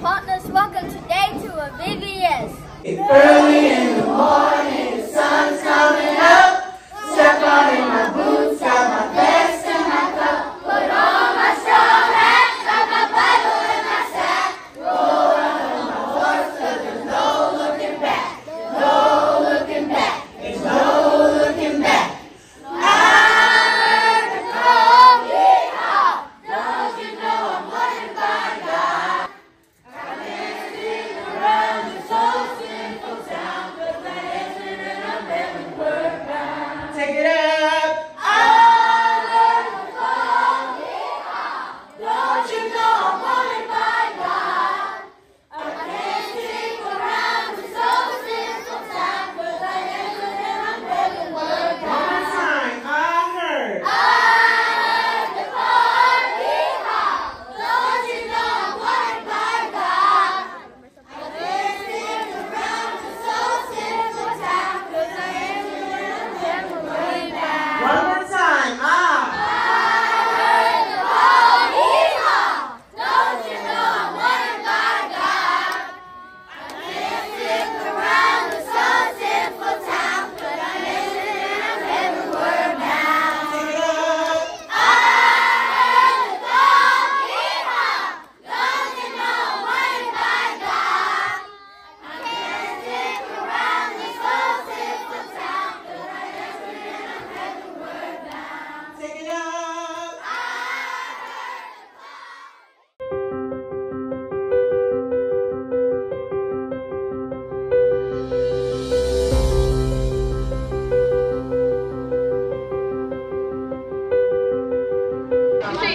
partners, welcome today to a VBS. Early in the morning.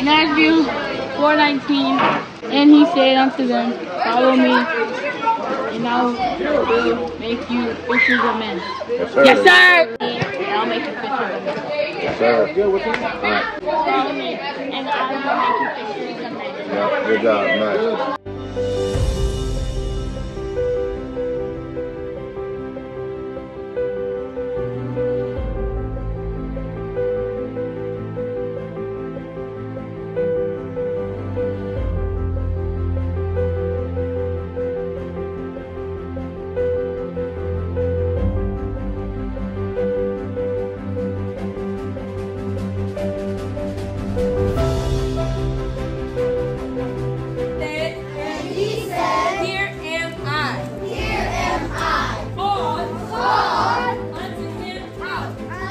Nice 419. And he said unto them, Follow me, and I will make you fishers of men. Yes, sir. Yes, sir. And I'll make you fishers of men. Yes, sir. Good, All right. Follow me, and I will make you fishers of men. Yeah, good job. Nice.